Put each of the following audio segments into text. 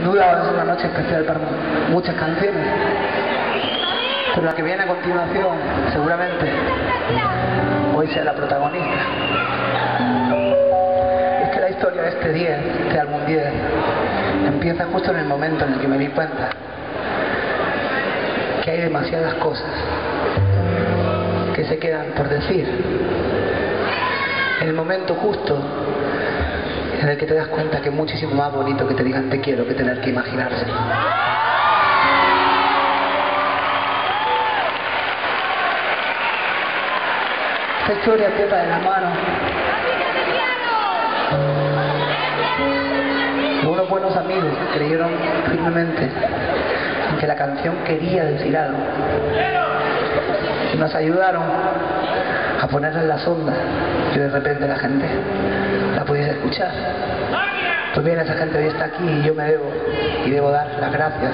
Sin duda es una noche especial para muchas canciones. Pero la que viene a continuación, seguramente, hoy sea la protagonista. Es que la historia de este 10, este álbum 10, empieza justo en el momento en el que me di cuenta que hay demasiadas cosas que se quedan por decir. En el momento justo en el que te das cuenta que es muchísimo más bonito que te digan te quiero que tener que imaginarse. Esta historia empieza de la mano unos buenos amigos creyeron firmemente en que la canción quería decir algo. Nos ayudaron a ponerla en las ondas y de repente la gente la pudiese escuchar. Pues bien, esa gente hoy está aquí y yo me debo y debo dar las gracias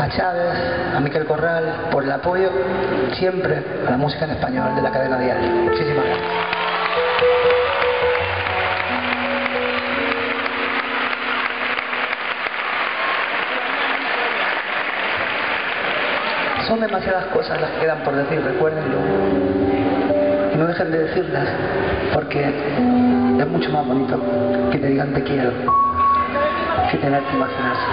a Chávez, a Miquel Corral por el apoyo siempre a la música en español de la cadena dial. Muchísimas gracias. Son demasiadas cosas las que quedan por decir, recuérdenlo. Y no dejen de decirlas, porque es mucho más bonito que te digan te quiero que tener que imaginarse.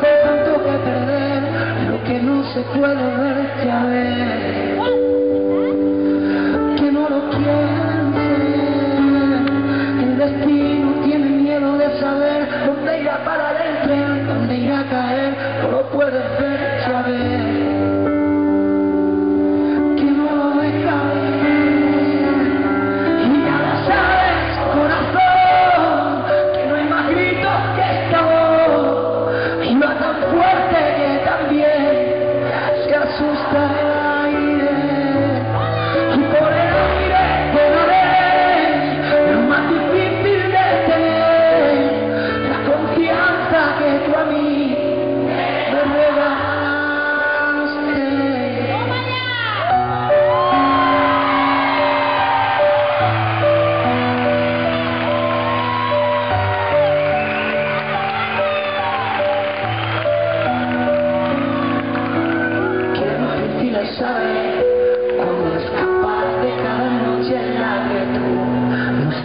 Tanto que perder, lo que no se puede ver, ya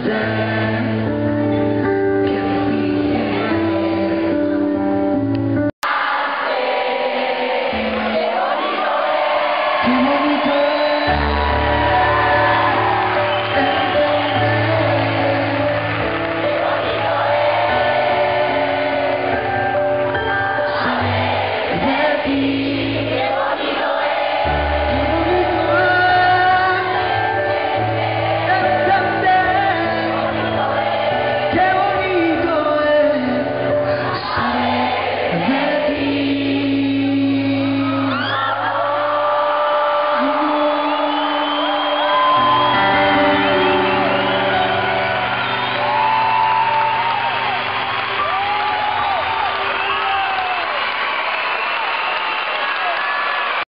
day. Amém.